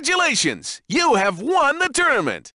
Congratulations! You have won the tournament!